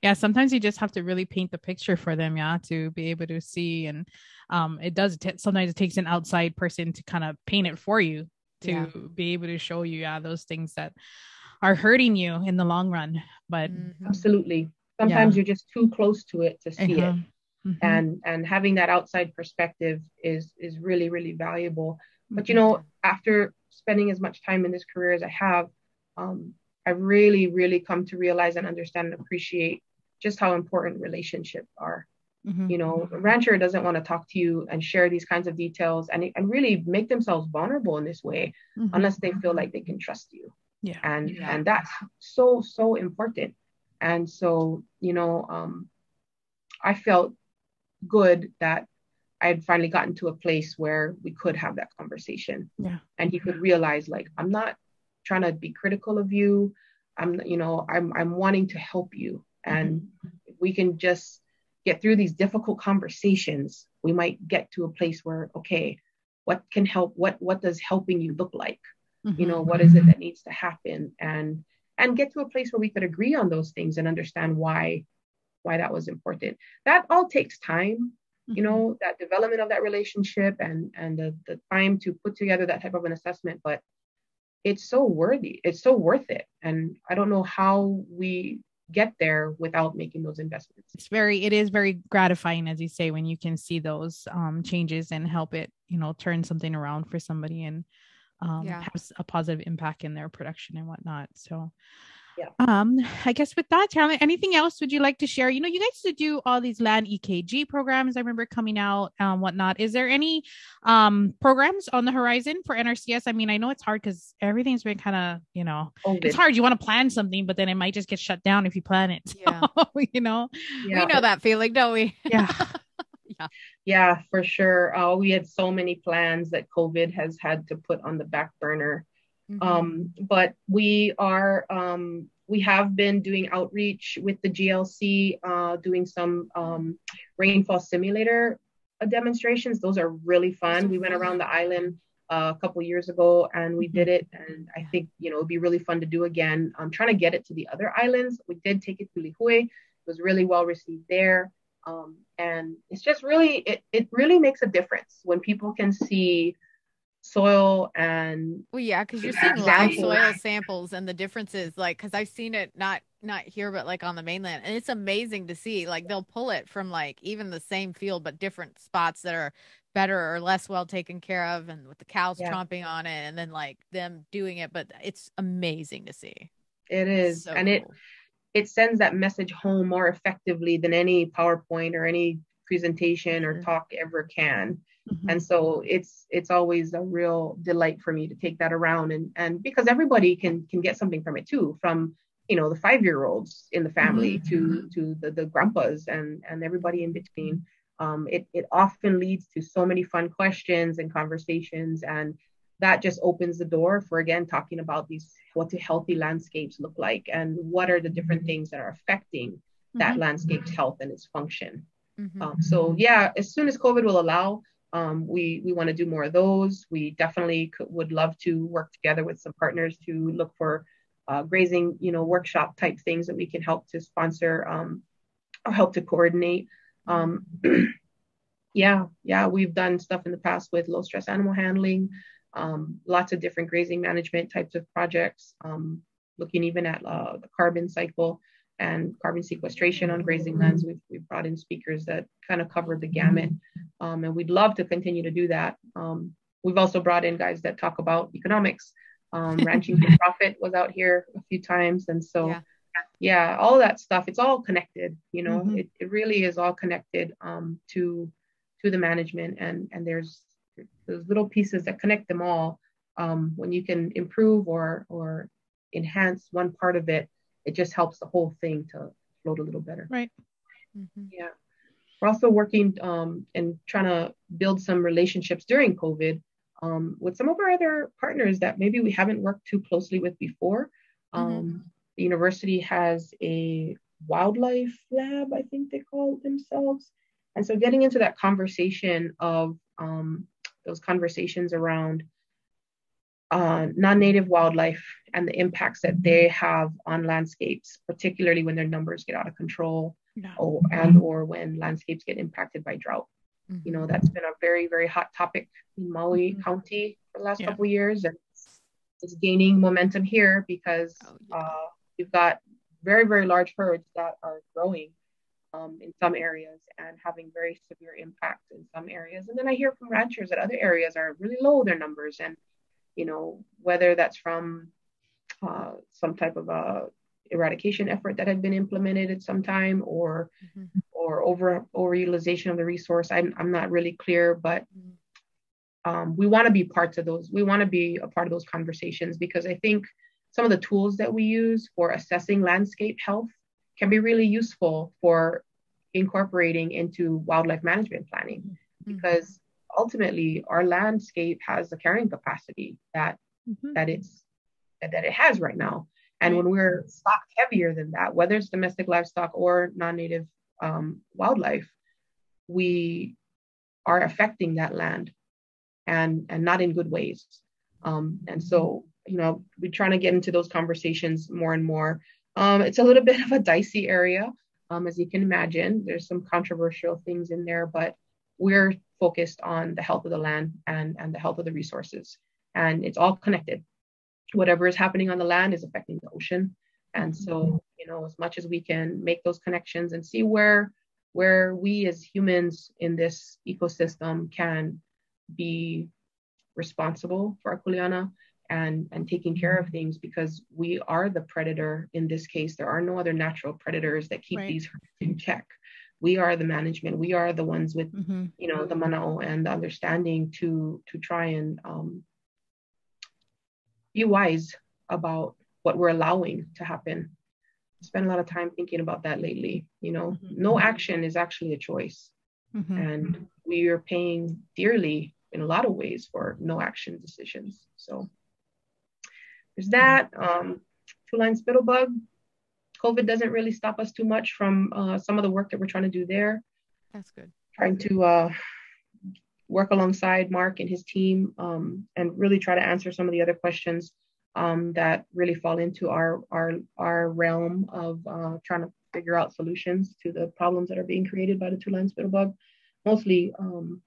B: Yeah, sometimes you just have to really paint the picture for them, yeah, to be able to see. And um, it does t- sometimes it takes an outside person to kind of paint it for you to yeah. be able to show you, yeah, those things that are hurting you in the long run. But
C: mm-hmm. absolutely, sometimes yeah. you're just too close to it to see uh-huh. it. Mm-hmm. and and having that outside perspective is is really really valuable but you know after spending as much time in this career as I have, um, I've really, really come to realize and understand and appreciate just how important relationships are. Mm-hmm. You know, a rancher doesn't want to talk to you and share these kinds of details and, and really make themselves vulnerable in this way mm-hmm. unless they feel like they can trust you.
B: Yeah.
C: And
B: yeah.
C: and that's so, so important. And so, you know, um, I felt good that I had finally gotten to a place where we could have that conversation.
B: Yeah.
C: And he could realize like I'm not trying to be critical of you. I'm you know, I'm I'm wanting to help you. And mm-hmm. we can just get through these difficult conversations, we might get to a place where, okay, what can help? What what does helping you look like? Mm-hmm. You know, what is it that needs to happen? And and get to a place where we could agree on those things and understand why why that was important. That all takes time you know that development of that relationship and and the, the time to put together that type of an assessment but it's so worthy it's so worth it and i don't know how we get there without making those investments
B: it's very it is very gratifying as you say when you can see those um, changes and help it you know turn something around for somebody and um, yeah. have a positive impact in their production and whatnot so
C: yeah.
B: Um, I guess with that, Carolyn, anything else would you like to share? You know, you guys to do all these land EKG programs. I remember coming out and um, whatnot. Is there any um programs on the horizon for NRCS? I mean, I know it's hard because everything's been kind of, you know, it's hard. You want to plan something, but then it might just get shut down if you plan it. Yeah. you know,
A: yeah. we know that feeling, don't we?
B: Yeah.
C: yeah. Yeah, for sure. Uh, we had so many plans that COVID has had to put on the back burner Mm-hmm. Um, but we are um, we have been doing outreach with the GLC, uh, doing some um, rainfall simulator uh, demonstrations. Those are really fun. We went around the island uh, a couple years ago and we did it, and I think you know it'd be really fun to do again. I'm trying to get it to the other islands. We did take it to Lihue. It was really well received there. Um, and it's just really it, it really makes a difference when people can see soil and
A: well yeah because you're seeing live soil samples and the differences like because i've seen it not not here but like on the mainland and it's amazing to see like they'll pull it from like even the same field but different spots that are better or less well taken care of and with the cows yeah. tromping on it and then like them doing it but it's amazing to see
C: it is so and cool. it it sends that message home more effectively than any powerpoint or any presentation or mm-hmm. talk ever can Mm-hmm. And so it's it's always a real delight for me to take that around and and because everybody can can get something from it too from you know the five year olds in the family mm-hmm. to to the the grandpas and and everybody in between um, it it often leads to so many fun questions and conversations and that just opens the door for again talking about these what do healthy landscapes look like and what are the different mm-hmm. things that are affecting that mm-hmm. landscape's health and its function mm-hmm. um, so yeah as soon as covid will allow um, we we want to do more of those. We definitely could, would love to work together with some partners to look for uh, grazing, you know, workshop type things that we can help to sponsor um, or help to coordinate. Um, yeah, yeah, we've done stuff in the past with low stress animal handling, um, lots of different grazing management types of projects, um, looking even at uh, the carbon cycle and carbon sequestration on grazing lands. We've, we've brought in speakers that kind of covered the gamut, um, and we'd love to continue to do that. Um, we've also brought in guys that talk about economics. Um, Ranching for Profit was out here a few times, and so yeah, yeah all that stuff. It's all connected. You know, mm-hmm. it, it really is all connected um, to to the management, and and there's those little pieces that connect them all. Um, when you can improve or or enhance one part of it, it just helps the whole thing to float a little better.
B: Right.
C: Mm-hmm. Yeah. We're also working um, and trying to build some relationships during COVID um, with some of our other partners that maybe we haven't worked too closely with before. Mm-hmm. Um, the university has a wildlife lab, I think they call themselves. And so getting into that conversation of um, those conversations around uh, non-native wildlife and the impacts that they have on landscapes, particularly when their numbers get out of control, no. or, and or when landscapes get impacted by drought. Mm-hmm. You know, that's been a very very hot topic in Maui mm-hmm. County for the last yeah. couple years, and it's gaining momentum here because oh, yeah. uh, we've got very very large herds that are growing um, in some areas and having very severe impacts in some areas. And then I hear from ranchers that other areas are really low their numbers and you know, whether that's from uh, some type of a eradication effort that had been implemented at some time or mm-hmm. or over overutilization of the resource. I'm, I'm not really clear, but mm-hmm. um, we want to be parts of those. We want to be a part of those conversations because I think some of the tools that we use for assessing landscape health can be really useful for incorporating into wildlife management planning mm-hmm. because ultimately our landscape has the carrying capacity that mm-hmm. that it's that it has right now. And when we're stock heavier than that, whether it's domestic livestock or non-native um, wildlife, we are affecting that land, and and not in good ways. Um, and so, you know, we're trying to get into those conversations more and more. Um, it's a little bit of a dicey area, um, as you can imagine. There's some controversial things in there, but we're focused on the health of the land and, and the health of the resources. And it's all connected. Whatever is happening on the land is affecting the ocean. And so, you know, as much as we can make those connections and see where where we as humans in this ecosystem can be responsible for Kuleana and and taking care of things because we are the predator in this case. There are no other natural predators that keep right. these in check. We are the management. We are the ones with mm-hmm. you know the manao and the understanding to to try and um, be wise about what we're allowing to happen. I spend a lot of time thinking about that lately. You know, mm-hmm. no action is actually a choice, mm-hmm. and we are paying dearly in a lot of ways for no action decisions. So there's that. Um, two-line spittlebug. COVID doesn't really stop us too much from uh, some of the work that we're trying to do there.
A: That's good.
C: Trying to uh, work alongside Mark and his team um, and really try to answer some of the other questions um, that really fall into our our our realm of uh, trying to figure out solutions to the problems that are being created by the two-line spittlebug. Mostly um,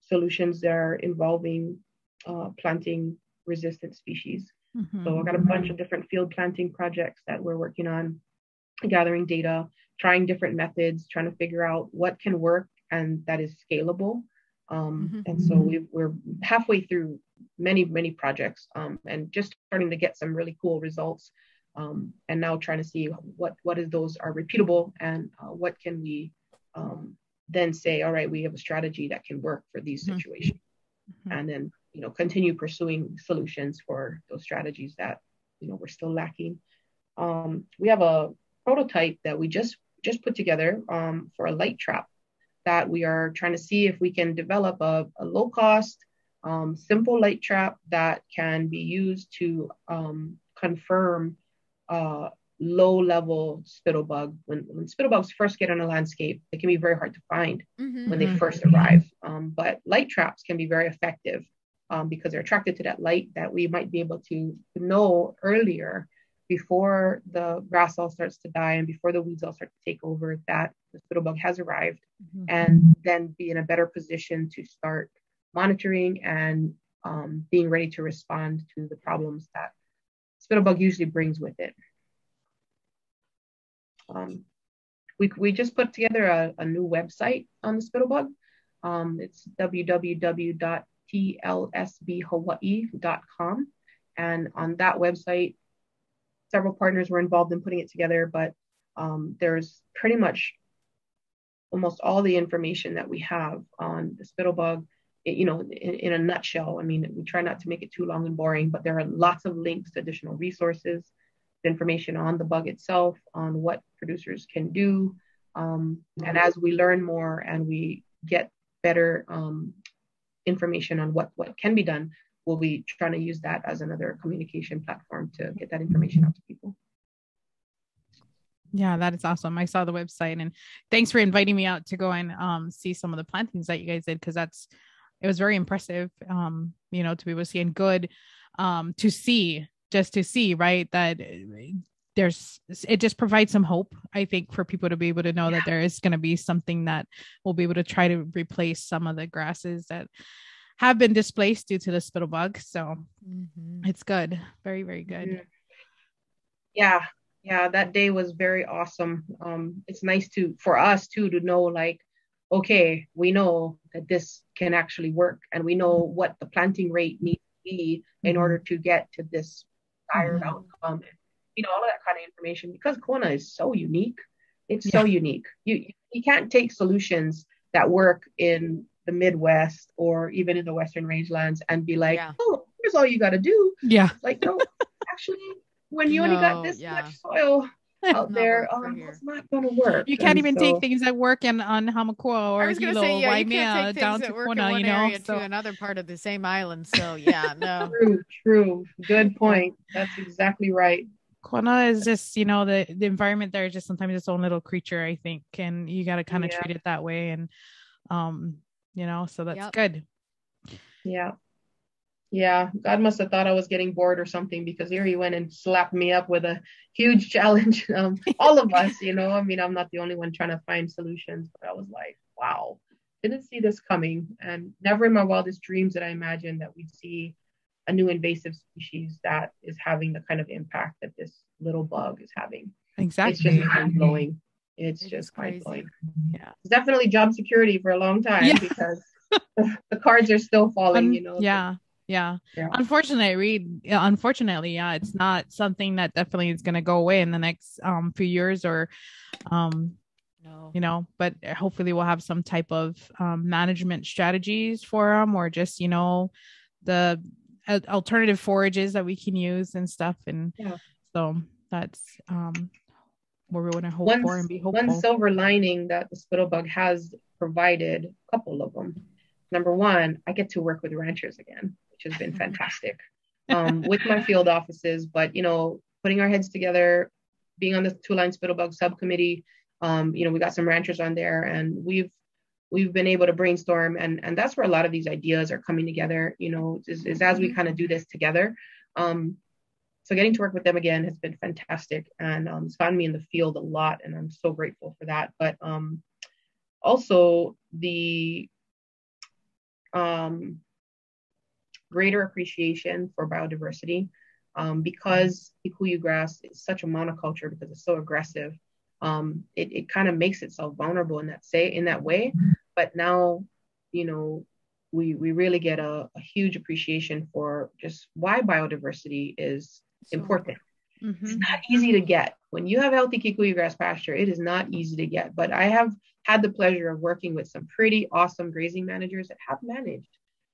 C: solutions that are involving uh, planting resistant species. Mm-hmm. So I've got a bunch of different field planting projects that we're working on, gathering data, trying different methods, trying to figure out what can work and that is scalable. Um, mm-hmm. And so we are halfway through many, many projects um, and just starting to get some really cool results. Um, and now trying to see what what is those are repeatable and uh, what can we um, then say, all right, we have a strategy that can work for these mm-hmm. situations. Mm-hmm. And then you know continue pursuing solutions for those strategies that you know we're still lacking um, we have a prototype that we just just put together um, for a light trap that we are trying to see if we can develop a, a low cost um, simple light trap that can be used to um, confirm uh, low level spittlebug. When, when spittlebugs first get on a landscape, they can be very hard to find mm-hmm. when they mm-hmm. first arrive. Um, but light traps can be very effective um, because they're attracted to that light that we might be able to know earlier before the grass all starts to die and before the weeds all start to take over that the spittlebug has arrived mm-hmm. and then be in a better position to start monitoring and um, being ready to respond to the problems that spittlebug usually brings with it. Um, we, we just put together a, a new website on the spittlebug. Um, it's www.tlsbhawaii.com. And on that website, several partners were involved in putting it together, but um, there's pretty much almost all the information that we have on the spittlebug, you know, in, in, a nutshell. I mean, we try not to make it too long and boring, but there are lots of links to additional resources, information on the bug itself, on what producers can do. Um, and as we learn more and we get better um, information on what what can be done we'll be trying to use that as another communication platform to get that information out to people
B: yeah that is awesome i saw the website and thanks for inviting me out to go and um, see some of the plantings that you guys did because that's it was very impressive um, you know to be able to see and good um, to see just to see right that there's it just provides some hope i think for people to be able to know yeah. that there is going to be something that will be able to try to replace some of the grasses that have been displaced due to the spittlebug so mm-hmm. it's good very very good mm-hmm.
C: yeah yeah that day was very awesome um it's nice to for us too to know like okay we know that this can actually work and we know what the planting rate needs to be in mm-hmm. order to get to this desired mm-hmm. outcome you know, all of that kind of information because Kona is so unique. It's yeah. so unique. You you can't take solutions that work in the Midwest or even in the Western rangelands and be like, yeah. oh, here's all you got to do.
B: Yeah.
C: Like, no, actually, when you no, only got this yeah. much soil out there, um, it's not going to work.
B: You can't and even so, take things that work in on Hamakua or Hilo, say, yeah, Waimea down to Kona, you know,
A: so. to another part of the same island. So yeah, no.
C: true, true. Good point. That's exactly right.
B: Kona is just, you know, the, the environment there is just sometimes its own little creature, I think. And you got to kind of yeah. treat it that way. And, um, you know, so that's yep. good.
C: Yeah. Yeah. God must have thought I was getting bored or something because here he went and slapped me up with a huge challenge. Um, all of us, you know, I mean, I'm not the only one trying to find solutions, but I was like, wow, didn't see this coming, and never in my wildest dreams did I imagine that we'd see a new invasive species that is having the kind of impact that this little bug is having.
B: Exactly.
C: It's just mind blowing. It's
A: It is
C: just mind blowing.
B: Yeah.
C: It's definitely job security for a long time
B: Yeah.
C: because the, the cards are still falling.
B: Un-
C: you know.
B: yeah. Yeah.
C: Yeah.
B: Unfortunately, Reed, yeah, unfortunately, yeah, it's not something that definitely is going to go away in the next um few years or um
A: No.
B: you know, but hopefully we'll have some type of um, management strategies for them or just, you know, the uh, alternative forages that we can use and stuff. And
C: Yeah.
B: so that's um we're going to hope
C: one,
B: for and be
C: one silver lining that the spittlebug has provided, a couple of them. Number one, I get to work with ranchers again, which has been fantastic um, with my field offices. But, you know, putting our heads together, being on the two line spittlebug subcommittee, um, you know, we got some ranchers on there and we've we've been able to brainstorm and and that's where a lot of these ideas are coming together you know is, is as we kind of do this together um so getting to work with them again has been fantastic and um, it's gotten me in the field a lot and i'm so grateful for that. But um also the um greater appreciation for biodiversity um, because kikuyu grass is such a monoculture because it's so aggressive um, it, it kind of makes itself vulnerable in that say in that way. But now you know we we really get a, a huge appreciation for just why biodiversity is important
B: Mhm.
C: it's not easy to get when you have healthy kikuyu grass pasture it is not easy to get but i have had the pleasure of working with some pretty awesome grazing managers that have managed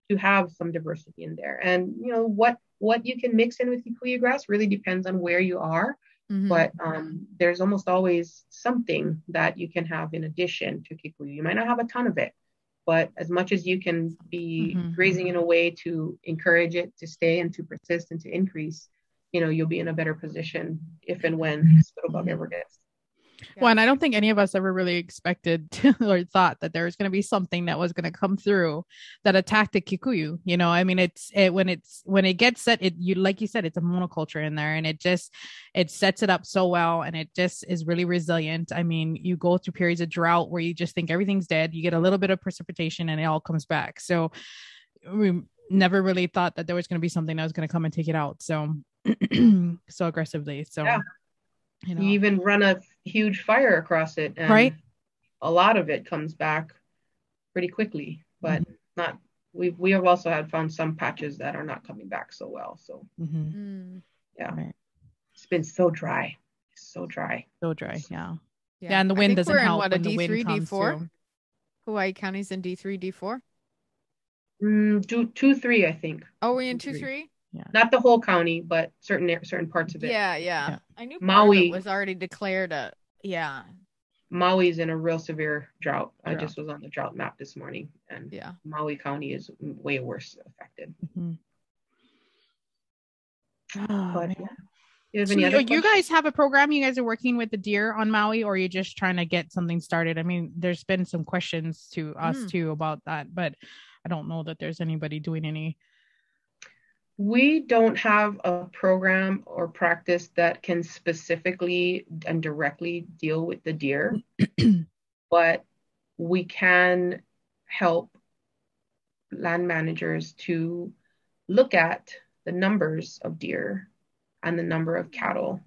C: to have some diversity in there and you know what what you can mix in with kikuyu grass really depends on where you are
A: Mhm.
C: but um, there's almost always something that you can have in addition to kikuyu. You might not have a ton of it, but as much as you can be
B: Mhm.
C: grazing in a way to encourage it to stay and to persist and to increase, you know, you'll be in a better position if and when mm-hmm. spittlebug ever gets.
A: Yeah.
B: Well, and I don't think any of us ever really expected to, or thought that there was going to be something that was going to come through that attacked the Kikuyu. You know, I mean, it's it when it's when it gets set, it you like you said, it's a monoculture in there, and it just it sets it up so well, and it just is really resilient. I mean, you go through periods of drought where you just think everything's dead, you get a little bit of precipitation, and it all comes back. So we never really thought that there was going to be something that was going to come and take it out. So so aggressively. So.
C: Yeah.
B: You know,
C: You even run a huge fire across it, and
B: Right.
C: a lot of it comes back pretty quickly, but
B: Mm-hmm.
C: not. We we have also had found some patches that are not coming back so well. So
B: Mhm.
A: Mm.
C: yeah,
B: Right.
C: it's been so dry, so dry.
B: so dry. Yeah. Yeah, and the wind doesn't
A: we're in
B: help
A: what a
B: when the wind
A: D3,
B: comes
A: D4.
B: through.
A: Hawaii County's in D three, D four.
C: Mm, two, two, three, I think.
A: Oh, we in
C: Two,
A: two
C: three.
A: Three?
C: Not the whole county, but certain certain parts of it.
A: Yeah, yeah,
B: Yeah.
A: I knew
C: Maui-
A: was already declared a yeah,
C: Maui's in a real severe drought. I just was on the drought map this morning, and
A: yeah.
C: Maui County is way worse affected.
B: Mhm.
C: But
B: Oh,
C: yeah. You have
B: So
C: any
B: you,
C: other
B: you guys have a program you guys are working with the deer on Maui or are you just trying to get something started? I mean, there's been some questions to us
A: Mm.
B: too about that, but I don't know that there's anybody doing any.
C: We don't have a program or practice that can specifically and directly deal with the deer, but we can help land managers to look at the numbers of deer and the number of cattle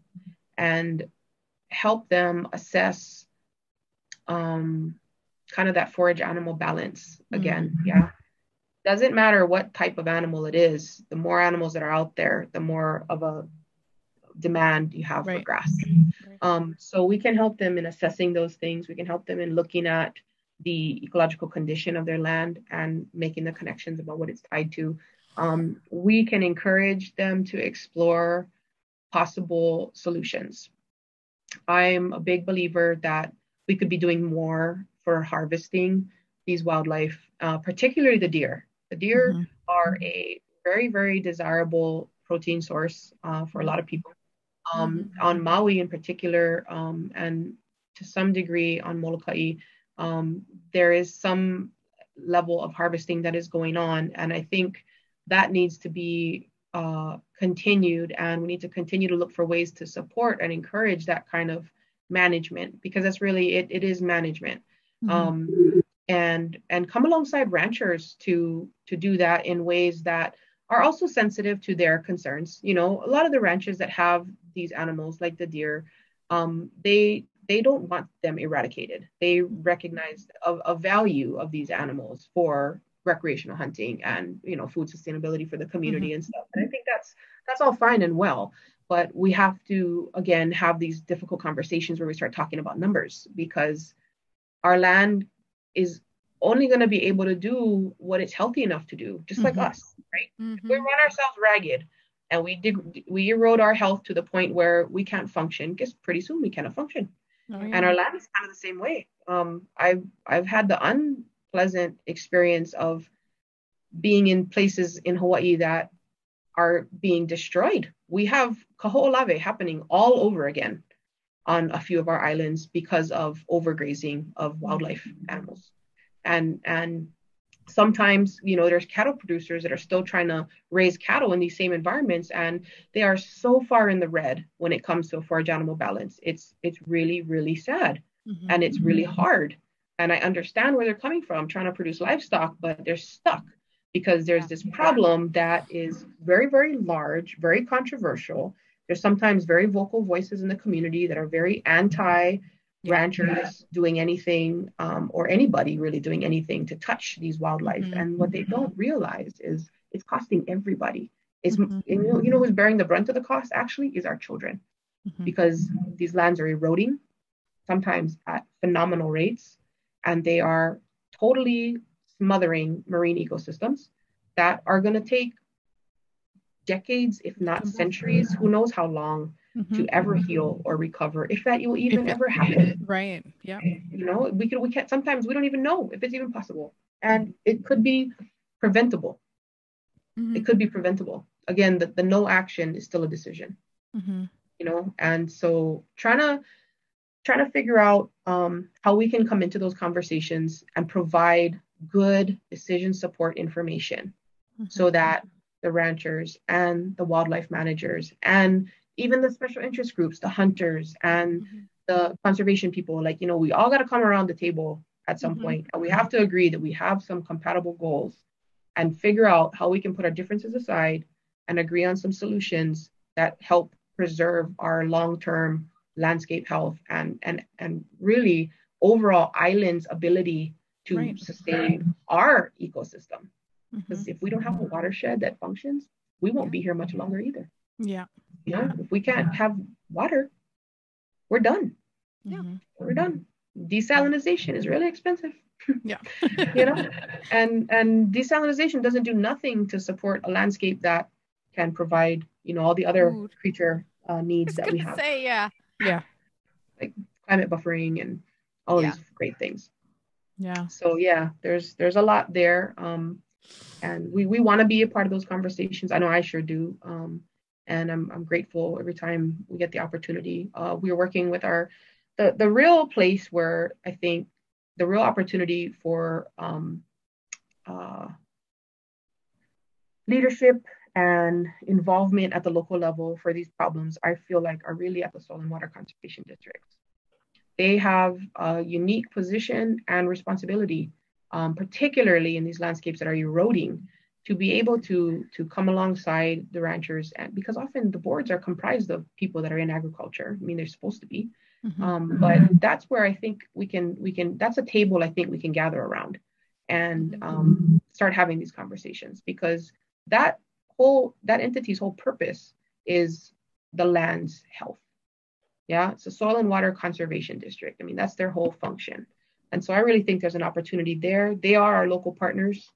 C: and help them assess um, kind of that forage animal balance again. Yeah doesn't matter what type of animal it is the more animals that are out there the more of a demand you have for
B: Right.
C: grass. Um, so we can help them in assessing those things. We can help them in looking at the ecological condition of their land and making the connections about what it's tied to. Um, we can encourage them to explore possible solutions. I'm a big believer that we could be doing more for harvesting these wildlife uh, particularly the deer the deer
B: Mhm.
C: are a very, very desirable protein source uh, for a lot of people. Um, On Maui, in particular, um, and to some degree on Molokai, um, there is some level of harvesting that is going on, and I think that needs to be uh, continued, and we need to continue to look for ways to support and encourage that kind of management because that's really it. It is management.
B: Mhm.
C: Um, and and come alongside ranchers to to do that in ways that are also sensitive to their concerns. You know, a lot of the ranches that have these animals, like the deer, um, they they don't want them eradicated. They recognize a, a value of these animals for recreational hunting and you know food sustainability for the community mm-hmm. and stuff. And I think that's that's all fine and well, but we have to again have these difficult conversations where we start talking about numbers because our land is only going to be able to do what it's healthy enough to do, just mm-hmm. like us, right? Mm-hmm. we run ourselves ragged and we dig, we erode our health to the point where we can't function. Guess pretty soon we cannot function. Oh, yeah. And our land is kind of the same way. Um, I've I've had the unpleasant experience of being in places in Hawaii that are being destroyed. We have kaho'olawe happening all over again on a few of our islands because of overgrazing of wildlife animals. And and sometimes you know there's cattle producers that are still trying to raise cattle in these same environments and they are so far in the red when it comes to a forage animal balance it's it's really really sad mm-hmm. and it's really hard and i understand where they're coming from trying to produce livestock but they're stuck because there's this problem that is very very large very controversial there's sometimes very vocal voices in the community that are very anti ranchers doing anything um, or anybody really doing anything to touch these wildlife. Mm-hmm. And what they don't realize is it's costing everybody. Is mm-hmm. you, know, you know who's bearing the brunt of the cost actually is our children mm-hmm. because these lands are eroding sometimes at phenomenal rates and they are totally smothering marine ecosystems that are going to take decades if not centuries who knows how long mm-hmm. to ever heal or recover, if that will even ever happen.
B: Right. Yeah.
C: You know, we can we can't sometimes we don't even know if it's even possible. And it could be preventable. Mm-hmm. It could be preventable. Again, the, the no action is still a decision. Mm-hmm. You know, and so trying to trying to figure out um, how we can come into those conversations and provide good decision support information mm-hmm. so that the ranchers and the wildlife managers and even the special interest groups, the hunters and mm-hmm. the conservation people, like, you know, we all got to come around the table at some mm-hmm. point, and we have to agree that we have some compatible goals and figure out how we can put our differences aside and agree on some solutions that help preserve our long-term landscape health and and and really overall island's ability to right. sustain our ecosystem because mm-hmm. if we don't have a watershed that functions we won't be here much longer either
B: yeah
C: you know, if we can't have water, we're done. Yeah, mm-hmm. we're done. Desalinization is really expensive.
B: Yeah.
C: you know, and and desalinization doesn't do nothing to support a landscape that can provide, you know, all the other Food. creature uh, needs that we have.
A: Say yeah.
B: Yeah.
C: Like climate buffering and all yeah. these great things.
B: Yeah.
C: So yeah, there's there's a lot there. Um, and we we want to be a part of those conversations. I know I sure do. Um, and I'm, I'm grateful every time we get the opportunity. Uh, we are working with our the the real place where I think the real opportunity for um, uh, leadership and involvement at the local level for these problems, I feel like are really at the soil and water conservation districts. They have a unique position and responsibility, um, particularly in these landscapes that are eroding to be able to to come alongside the ranchers and because often the boards are comprised of people that are in agriculture. I mean they're supposed to be. Mm-hmm. um, but that's where i think we can we can that's a table i think we can gather around and um, start having these conversations because that whole that entity's whole purpose is the land's health. Yeah it's a soil and water conservation district. I mean that's their whole function and so i really think there's an opportunity there they are our local partners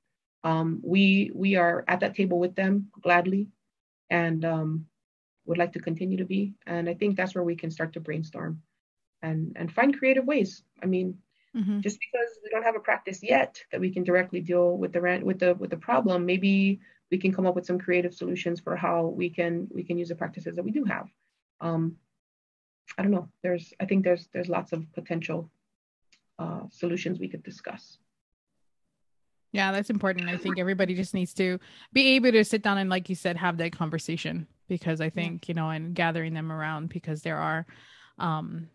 C: um, we we are at that table with them gladly, and um, would like to continue to be. And I think that's where we can start to brainstorm and and find creative ways. I mean, mm-hmm. just because we don't have a practice yet that we can directly deal with the rent with the with the problem, maybe we can come up with some creative solutions for how we can we can use the practices that we do have. Um, I don't know. There's I think there's there's lots of potential uh, solutions we could discuss.
B: Yeah, that's important. I think everybody just needs to be able to sit down and, like you said, have that conversation because I think, yeah. you know, and gathering them around because there are, um,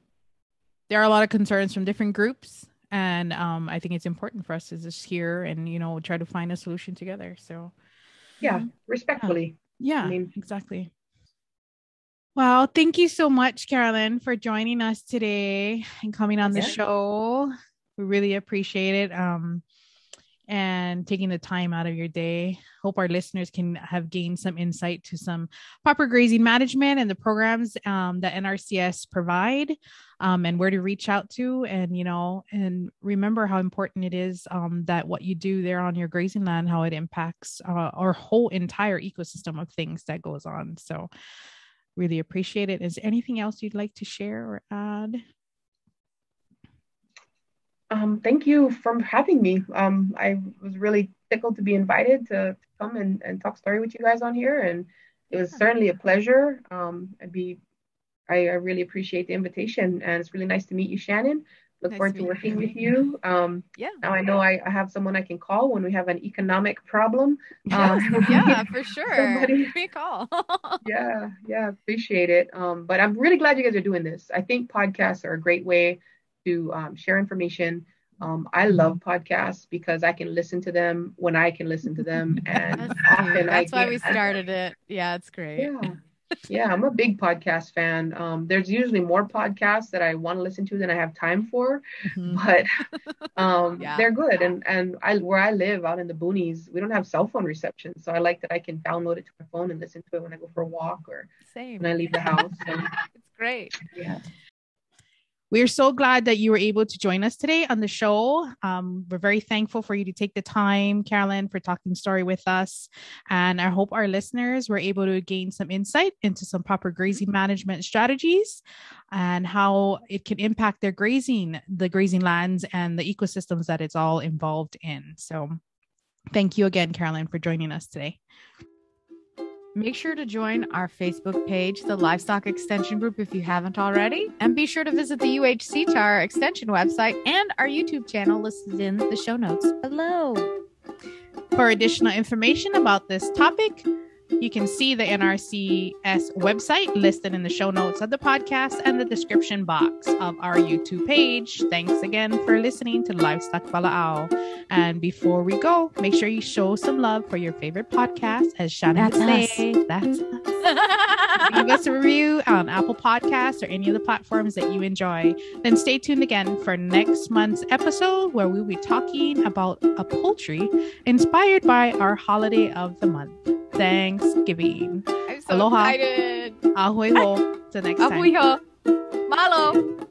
B: there are a lot of concerns from different groups and um, I think it's important for us to just hear and you know try to find a solution together. So,
C: yeah, respectfully.
B: Yeah, I mean, exactly. Well, thank you so much, Carolyn, for joining us today and coming on the show. We really appreciate it. Um, and taking the time out of your day. Hope our listeners can have gained some insight to some proper grazing management and the programs um, that NRCS provide um, and where to reach out to. And, you know, and remember how important it is um, that what you do there on your grazing land, how it impacts uh, our whole entire ecosystem of things that goes on. So, really appreciate it. Is there anything else you'd like to share or add?
C: Um, thank you for having me. Um, I was really tickled to be invited to, come and, and talk story with you guys on here, and it was certainly a pleasure. Um, I'd be, I, I, really appreciate the invitation, and it's really nice to meet you, Shannon. Look nice forward to, working with you. Um, yeah. Now I know I, I, have someone I can call when we have an economic problem.
A: Um, yeah, for sure. Somebody, a call.
C: yeah, yeah, appreciate it. Um, but I'm really glad you guys are doing this. I think podcasts are a great way to um, share information. Um, I love podcasts because I can listen to them when I can listen to them, and
A: that's often that's why we started it. Yeah, it's great.
C: Yeah, yeah, I'm a big podcast fan. Um, there's usually more podcasts that I want to listen to than I have time for, mm-hmm. but um, yeah. they're good. And and I where I live out in the boonies, we don't have cell phone reception, so I like that I can download it to my phone and listen to it when I go for a walk or Same. when I leave the house. So,
A: it's great.
C: Yeah.
B: We're so glad that you were able to join us today on the show. Um, we're very thankful for you to take the time, Carolyn, for talking story with us. And I hope our listeners were able to gain some insight into some proper grazing management strategies and how it can impact their grazing, the grazing lands, and the ecosystems that it's all involved in. So, thank you again, Carolyn, for joining us today.
A: Make sure to join our Facebook page, the Livestock Extension Group, if you haven't already. And be sure to visit the UHCTAR Extension website and our YouTube channel listed in the show notes below.
B: For additional information about this topic, you can see the NRCS website listed in the show notes of the podcast and the description box of our YouTube page. Thanks again for listening to Livestock Wala'au. And before we go, make sure you show some love for your favorite podcast, as Shannon That's would say. Us. That's us. Leave us a review on Apple Podcasts or any of the platforms that you enjoy. Then stay tuned again for next month's episode where we'll be talking about a poultry inspired by our holiday of the month. Thanksgiving.
A: I'm so Aloha. excited.
B: A hui hou. Till next time. A hui hou.
A: Malo.